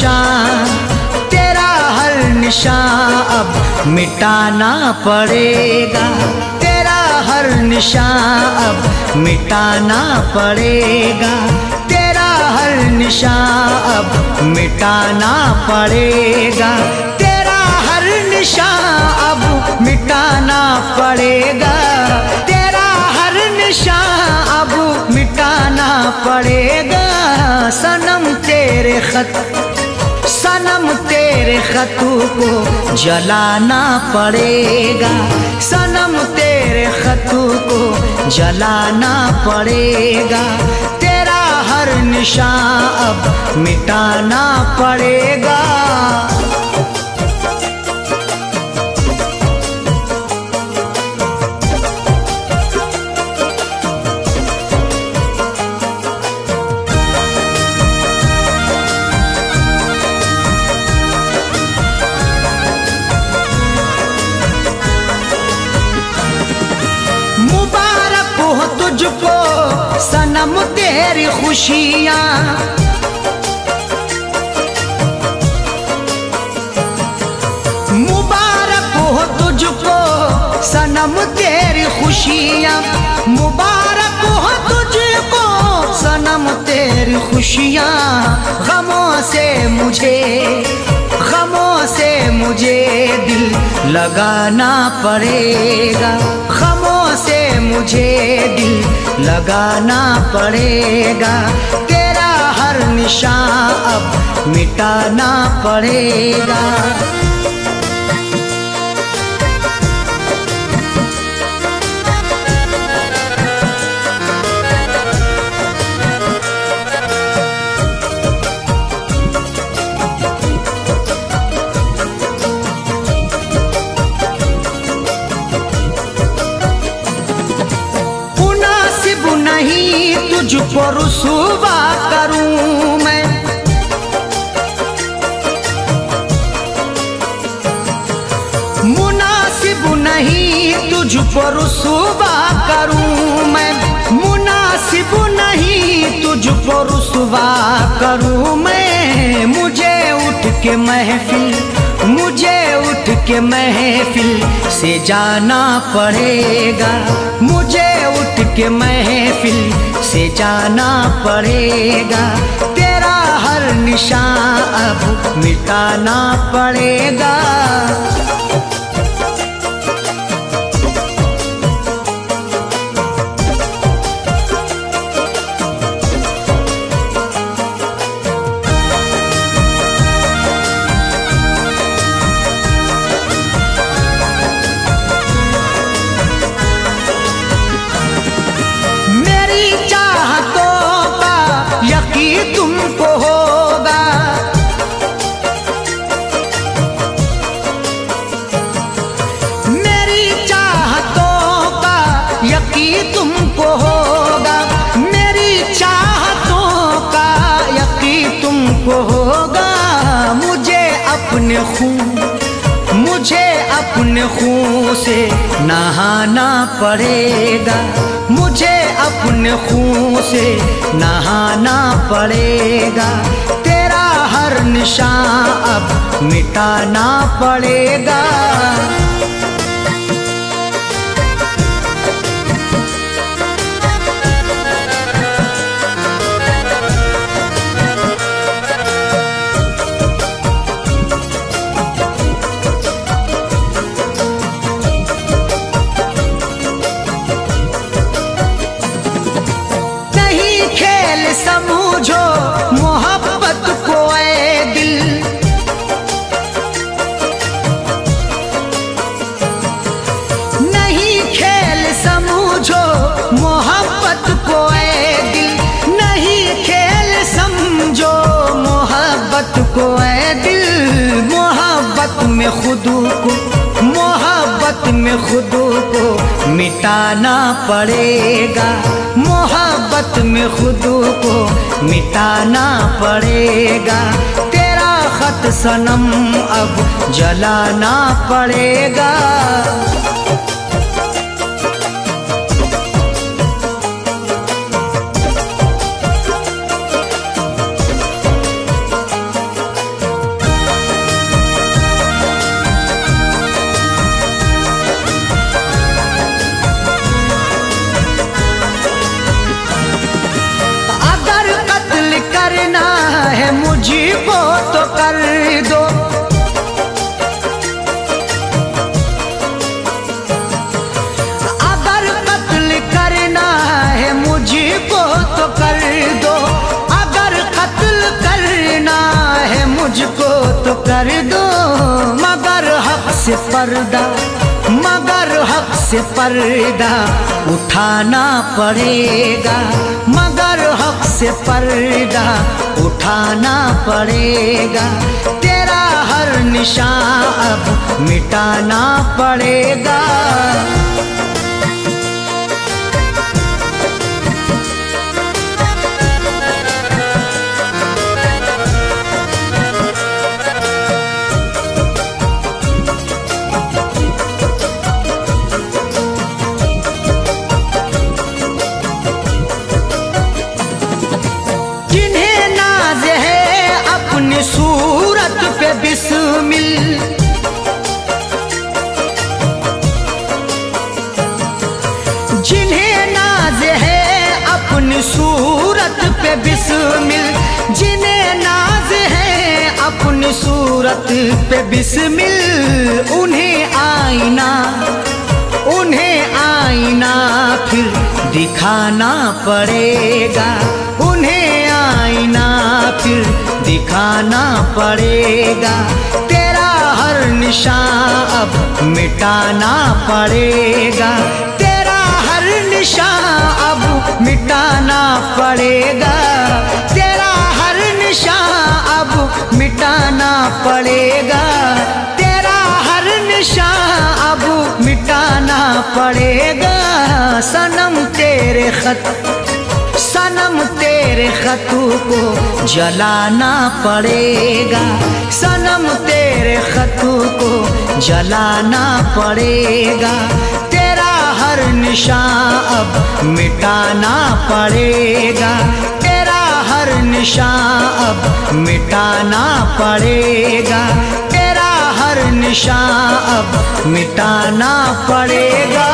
निशान, तेरा हर निशान अब मिटाना पड़ेगा। तेरा हर निशान अब मिटाना पड़ेगा। तेरा हर निशान अब मिटाना पड़ेगा। तेरा हर निशान अब मिटाना पड़ेगा। तेरा हर निशान अब मिटाना पड़ेगा। सनम तेरे खत खतू को जलाना पड़ेगा। सनम तेरे खतू को जलाना पड़ेगा। तेरा हर निशान अब मिटाना पड़ेगा। तुझको सनम तेरी खुशियाँ। मुबारक हो तुझको, सनम तेरी खुशियाँ। मुबारक हो तुझको, सनम तेरी खुशियाँ। गमों से मुझे, गमों से मुझे दिल लगाना पड़ेगा। गमों से मुझे दिल लगाना पड़ेगा। तेरा हर निशान अब मिटाना पड़ेगा। तुझ पर करूँ मैं। मुनासिब नहीं तुझ पर रुसवा करूँ मैं। मुनासिब नहीं तुझ पर रुसवा करूँ मैं। मुझे उठ के महफिल, मुझे उठ के महफिल से जाना पड़ेगा। मुझे के महफिल से जाना पड़ेगा। तेरा हर निशान अब मिटाना पड़ेगा। खून मुझे अपने खून से नहाना पड़ेगा। मुझे अपने खून से नहाना पड़ेगा। तेरा हर निशान अब मिटाना पड़ेगा। समझो मोहब्बत को ए दिल। नहीं खेल समझो मोहब्बत को ए दिल। नहीं खेल समझो मोहब्बत को ए दिल। मोहब्बत में खुद को, मोहब्बत में खुद को मिटाना पड़ेगा। मोहब्बत में खुद को मिटाना पड़ेगा। तेरा खत सनम अब जलाना पड़ेगा। मुझको तो कर दो। अगर कत्ल करना है मुझको तो कर दो। अगर कत्ल करना है मुझको तो कर दो। मगर हक से पर्दा मगर से पर्दा उठाना पड़ेगा, मगर हक से पर्दा उठाना पड़ेगा। तेरा हर निशान अब मिटाना पड़ेगा। अपनी सूरत पे बिस्मिल। जिन्हें नाज है अपनी सूरत पे बिस्मिल। जिन्हें नाज है अपनी सूरत पे बिस्मिल। उन्हें आईना उन्हें आईना फिर दिखाना पड़ेगा। उन्हें आईना फिर दिखाना पड़ेगा। तेरा हर निशान अब मिटाना पड़ेगा। तेरा हर निशान अब मिटाना पड़ेगा। तेरा हर निशान अब मिटाना पड़ेगा। तेरा हर निशान अब मिटाना पड़ेगा। सनम तेरे खत, सनम तेरे खतू को जलाना पड़ेगा। सनम तेरे खतू को जलाना पड़ेगा। तेरा हर निशान अब मिटाना पड़ेगा। तेरा हर निशान अब मिटाना पड़ेगा। तेरा हर निशान अब मिटाना पड़ेगा।